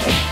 Bye.